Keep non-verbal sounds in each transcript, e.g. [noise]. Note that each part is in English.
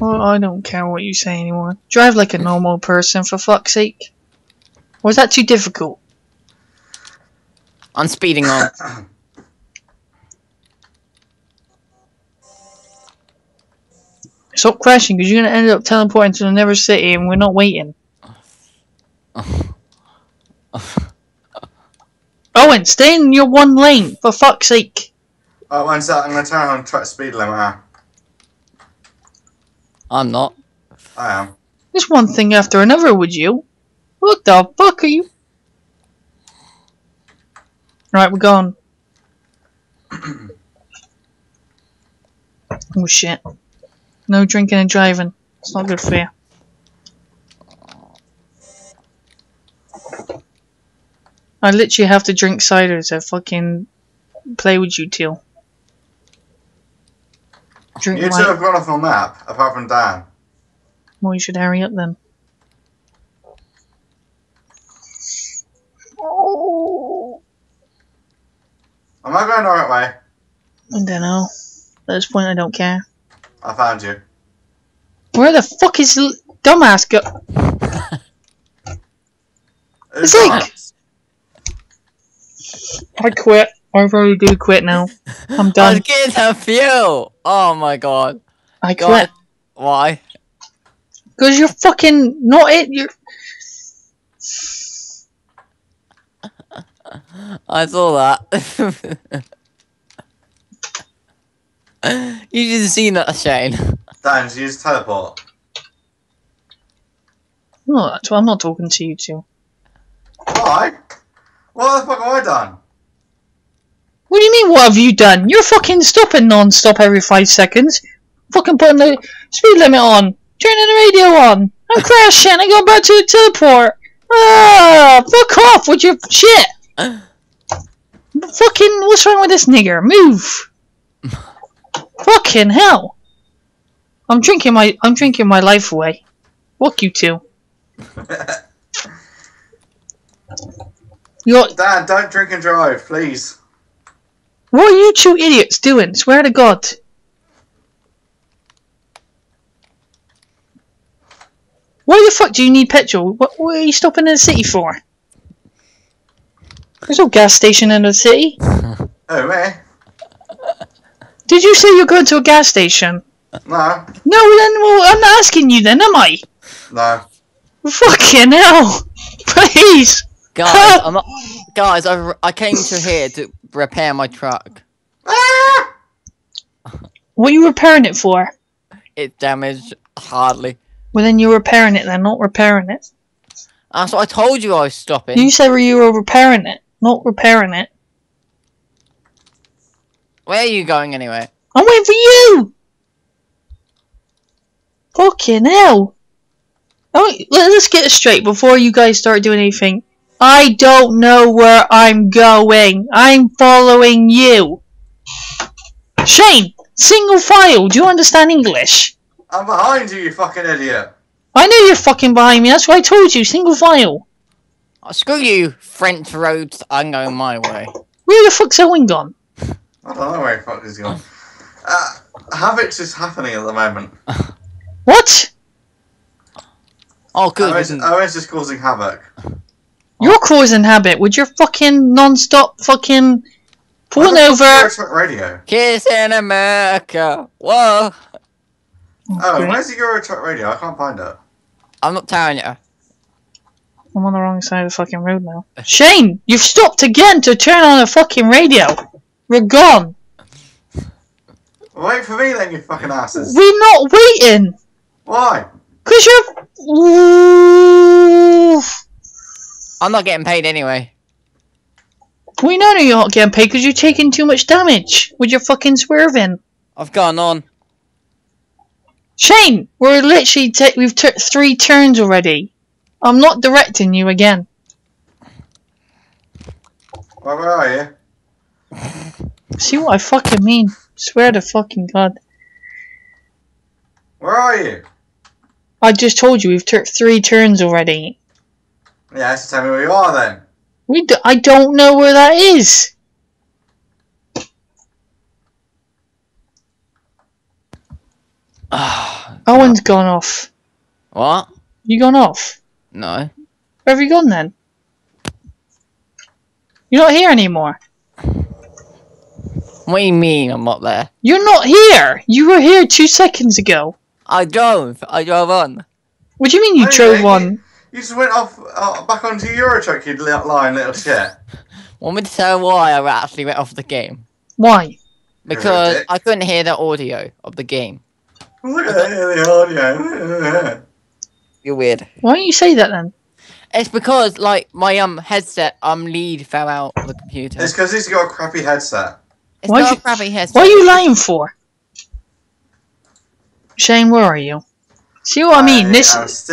Well, I don't care what you say anymore. Drive like a normal person, for fuck's sake. Or is that too difficult? I'm speeding on. [coughs] Stop crashing, because you're gonna end up teleporting to the Never City and we're not waiting. [laughs] Owen, stay in your one lane, for fuck's sake. Oh, one sec. I'm gonna turn on track speed limiter. I'm not. I am. There's one thing after another, would you? What the fuck are you? Right, we're gone. [clears throat] oh shit. No drinking and driving. It's not good for you. I literally have to drink cider to fucking play with you two. You two have gone off my map, apart from Dan. Well, you should hurry up then. Oh. Am I going the right way? I don't know. At this point, I don't care. I found you. Where the fuck is dumbass go? [laughs] Like- I quit. I really do quit now. I'm [laughs] done. I was done. getting some fuel. Oh my god. I God. quit. Why? Because you're fucking not it. You're. [laughs] I saw that. [laughs] you didn't see that, Shane. Dan, you use teleport? No, that's why I'm not talking to you two. Why? What the fuck have I done? What do you mean? What have you done? You're fucking stopping non-stop every five seconds. Fucking putting the speed limit on. Turning the radio on. I'm [laughs] crashing. I go back to the teleport. Ah, fuck off with your shit. [sighs] Fucking, what's wrong with this nigger? Move. [sighs] Fucking hell. I'm drinking my, I'm drinking my life away. Fuck you two. [laughs] You're, Dan, don't drink and drive, please. What are you two idiots doing? Swear to God. Why the fuck do you need petrol? What, what are you stopping in the city for? There's no gas station in the city. [laughs] Oh, me? Did you say you're going to a gas station? No, No, then well, I'm not asking you then, am I? no. Fucking hell! [laughs] Please! Guys, I'm not. Guys, I, I came to here to repair my truck. Ah! What are you repairing it for? It's damaged hardly. Well, then you're repairing it then, not repairing it. That's what I told you I was stopping. You said you were repairing it, not repairing it. Where are you going anyway? I'm waiting for you! Fucking hell! Oh, let- let's get it straight before you guys start doing anything. I don't know where I'm going. I'm following you. Shane, single file. Do you understand English? I'm behind you, you fucking idiot. I know you're fucking behind me. That's what I told you. Single file. Oh, screw you, French roads. I'm going my way. Where the fuck's Owen gone? I don't know where the fuck he's going. Uh, Havoc's just happening at the moment. What? Oh, good. we Owen's, Owen's just causing havoc. You're causing habit with your fucking non-stop fucking pulling Why the fuck over. is Radio. Kiss in America. Whoa. Oh, Great. where's the Euro Truck Radio? I can't find it. I'm not telling you. I'm on the wrong side of the fucking road now. Shane, you've stopped again to turn on the fucking radio. We're gone. Wait for me then, you fucking asses. We're not waiting. Why? Cause you're. Ooh. I'm not getting paid anyway. We know you're not getting paid because you're taking too much damage with your fucking swerving. I've gone on. Shane, we're literally ta- we've took three turns already. I'm not directing you again. Well, where are you? See what I fucking mean? Swear to fucking God. Where are you? I just told you we've took three turns already. Yeah, so tell me where you are then. We d- I don't know where that is. Ah, Owen's gone off. What? You gone off? No. Where have you gone then? You're not here anymore. What do you mean I'm not there? You're not here. You were here two seconds ago. I drove. I drove on. What do you mean you Hey, drove hey, on? You just went off uh, back onto Euro Truck, you li- lying little shit. [laughs] Want me to tell why I actually went off the game? Why? Because dick. I couldn't hear the audio of the game. Look at that, the audio. [laughs] You're weird. Why don't you say that then? It's because like my um headset um lead fell out of the computer. It's because he's got a crappy headset. It's Why'd not you- a crappy headset. What are you lying for? Shane, where are you? See what I mean? This.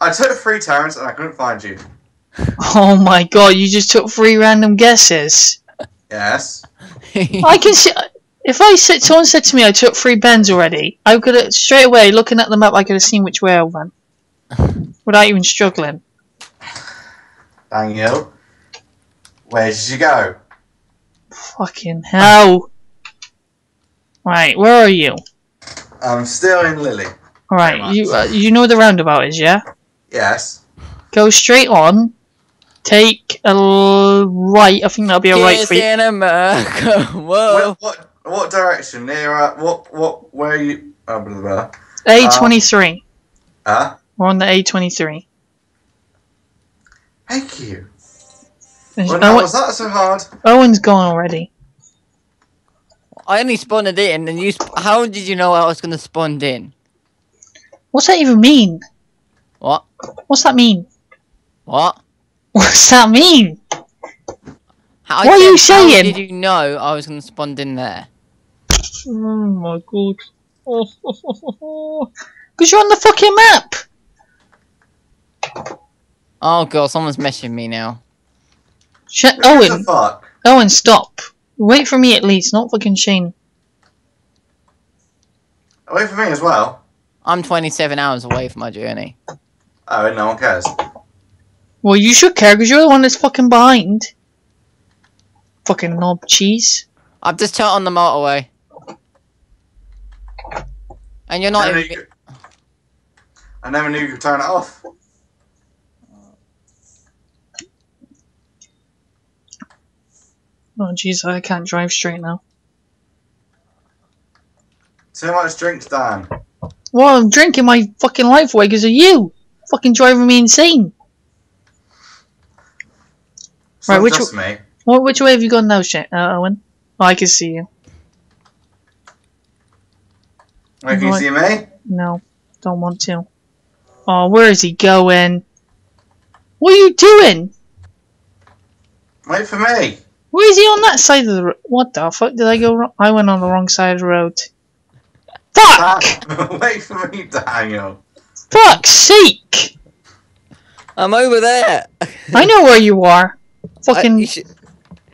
I'm still, I took three turns and I couldn't find you. Oh my god! You just took three random guesses. Yes. [laughs] I can see. If I said someone said to me I took three bends already, I could have straight away looking at the map. I could have seen which way I went [laughs] without even struggling. Daniel. Where did you go? Fucking hell! Right, where are you? I'm still in Lily. All right, you uh, you know where the roundabout is, yeah? Yes. Go straight on. Take a right. I think that'll be a right for you. in America. [laughs] Whoa. What, what what direction? Near uh, what what where are you? Oh, blah, blah, blah. A twenty three. Huh? We're on the A twenty three. Thank you. Well, no, Owen, was that so hard? Owen's gone already. I only spawned in, and you. Sp- How did you know I was gonna spawn in? What's that even mean? What? What's that mean? What? What's that mean? How, What are you said, how saying? did you know I was gonna spawn in there? Oh my god. Oh, oh, oh, because you're on the fucking map. Oh god, someone's messaging me now. Sh- What the Owen, fuck? Owen, stop. Wait for me at least, not fucking Shane. Wait for me as well. I'm 27 hours away from my journey. Oh, and no one cares. Well, you should care because you're the one that's fucking behind. Fucking knob cheese. I've just turned on the motorway. And you're I not never, even. knew could, I never knew you could turn it off. Oh jeez, I can't drive straight now. Too much drinks, Dan. Well, I'm drinking my fucking life away because of you. Fucking driving me insane. It's Right, which me. What, which way have you gone now, Shane? Uh, Owen? Oh, I can see you. Wait, can you Right. see me? No, don't want to. Oh, where is he going? What are you doing? Wait for me. Where is he on that side of the road? What the fuck did I go wrong? I went on the wrong side of the road. [laughs] Fuck! [laughs] Wait for me, Daniel. Fuck's sake! I'm over there. I know where you are. I- Fucking. you should-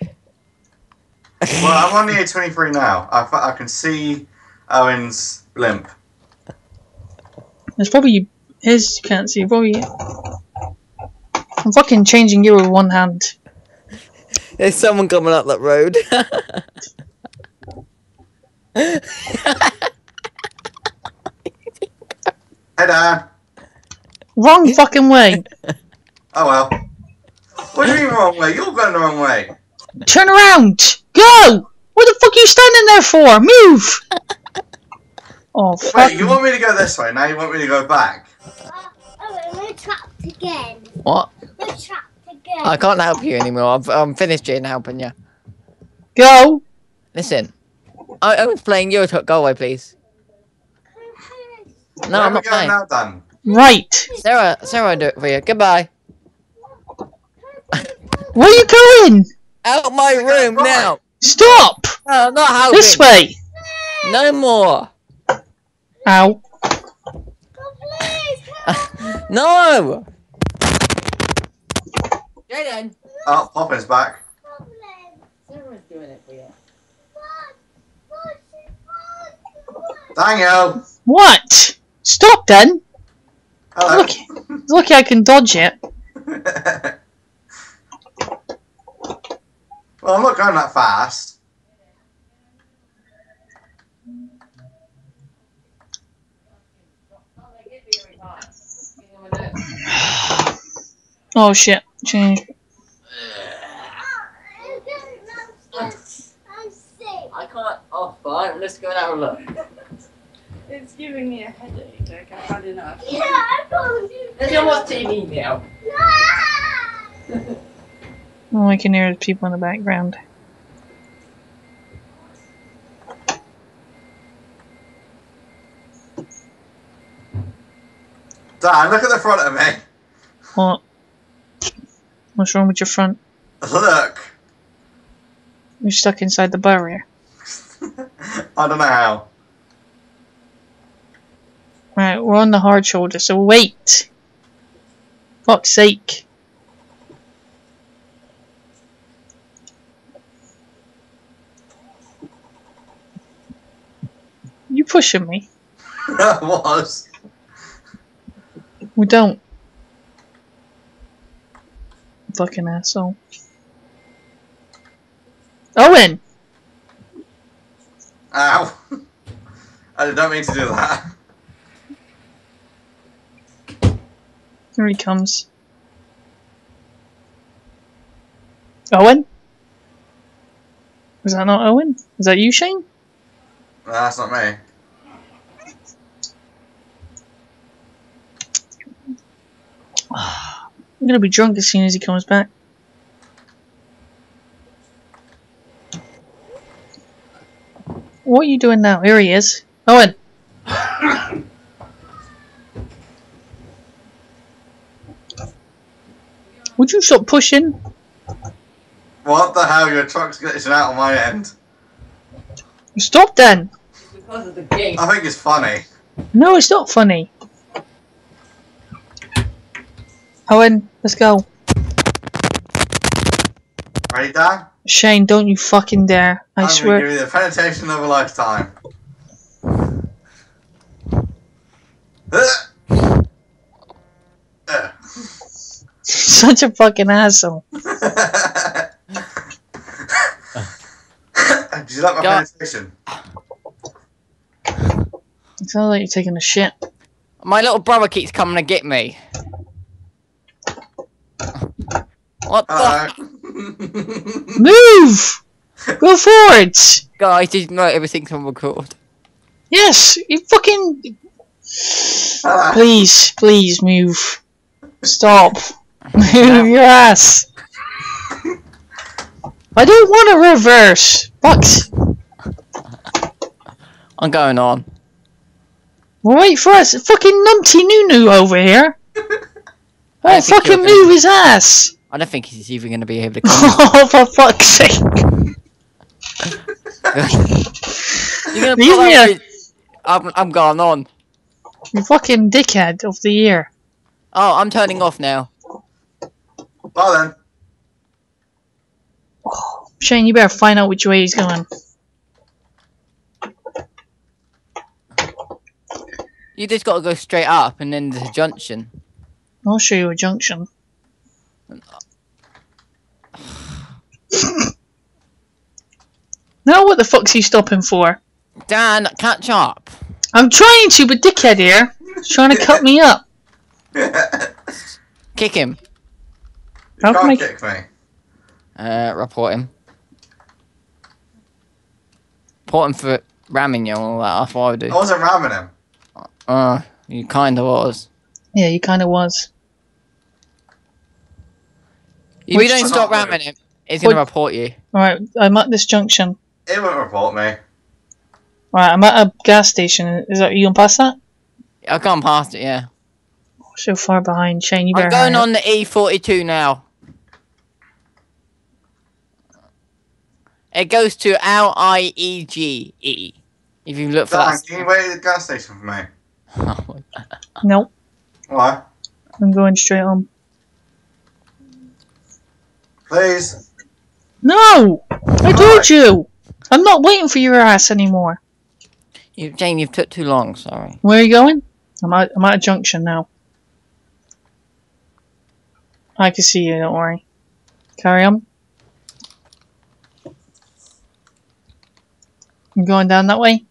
Well, I'm on the A23 now. I, I can see Owen's blimp. It's probably his. You can't see. Probably. I'm fucking changing you with one hand. There's someone coming up that road. [laughs] Hey, Dan. Wrong fucking way. [laughs] Oh well. What do you mean wrong way? You're going the wrong way. Turn around. Go. What the fuck are you standing there for? Move. [laughs] Oh fuck. Wait, you want me to go this way? Now you want me to go back? Uh, oh, we're trapped again. what? We're trapped again. I can't help you anymore. I'm, I'm finished in helping you. Go. Listen. I, I was playing Euro Truck. Go away, please. No, Where I'm not going playing. now, Dan? Right. Sarah, Sarah, will do it for you. Goodbye. [laughs] Where are you going? Out my We're room now. Stop. No, I'm not helping. This way. No more. Ow. Please. [laughs] no. Jaden. Oh, Poppin's back. Sarah's doing it for you. Daniel! What? Stop then! Oh. Lucky, lucky I can dodge it. [laughs] well, I'm not going that fast. [sighs] oh shit, change. I can't oh, fine. I'm just going out and look. It's giving me a headache. Like I've had enough. Yeah, I told you. Let's go watch TV now. No. All I can hear is people in the background. Dan, look at the front of me. What? What's wrong with your front? Look. You're stuck inside the barrier. [laughs] I don't know how. Right, we're on the hard shoulder, so wait. Fuck's sake. You pushing me? [laughs] I was. We don't. Fucking asshole. Owen! Ow. [laughs] I don't mean to do that. Here he comes. Owen? Was that not Owen? Is that you, Shane? No, that's not me. I'm gonna be drunk as soon as he comes back. What are you doing now? Here he is. Owen! You stop pushing? What the hell? Your truck's glitching out on my end. Stop then! Because of the game. I think it's funny. No, it's not funny. Owen, let's go. Ready, Dan? Shane, don't you fucking dare. I I'm swear. gonna give you the penetration of a lifetime. [laughs] Uh. Uh. Such a fucking asshole. [laughs] Did you like my Yeah. penetration? It sounds like you're taking a shit. My little brother keeps coming to get me. What the? Hello. [laughs] Move! Go forward! Guys, did you know everything's on record? Yes, you fucking. Ah. Please, please move. Stop. Move your ass. I don't want to reverse. Fucks. I'm going on. Wait for us. Fucking numpty Nunu over here. Oh, fucking you're gonna- move his ass. I don't think he's even going to be able to. [laughs] Oh, for fuck's sake. [laughs] You're gonna Leave me a- I'm, I'm going on. You fucking dickhead of the year. Oh, I'm turning off now. Well then. Oh, Shane, you better find out which way he's going. You just got to go straight up, and then there's a junction. I'll show you a junction. [sighs] now what the fuck's he stopping for? Dan, catch up. I'm trying to, but dickhead here is trying to cut me up. Kick him. How can can't I- kick me. Uh, report him. Report him for ramming you and all that. That's what I would do. I wasn't ramming him. Uh, you kind of was. Yeah, you kind of was. If Which- you don't stop ramming him, he's going to report you. Alright, I'm at this junction. He won't report me. Right, I'm at a gas station. Is that you gonna pass that? I've gone past it, yeah. So far behind, Shane. You better. I'm going hurry on the E42 now. It goes to L I E G E. If you look for Dan, that. can you wait at the gas station for me? up. [laughs] Nope, Why? I'm going straight on. Please. No, I told you. I'm not waiting for your ass anymore. you, Jane, you've took too long. Sorry. Where are you going? I'm at, I'm at a junction now. I can see you, don't worry. Carry on. Going down that way.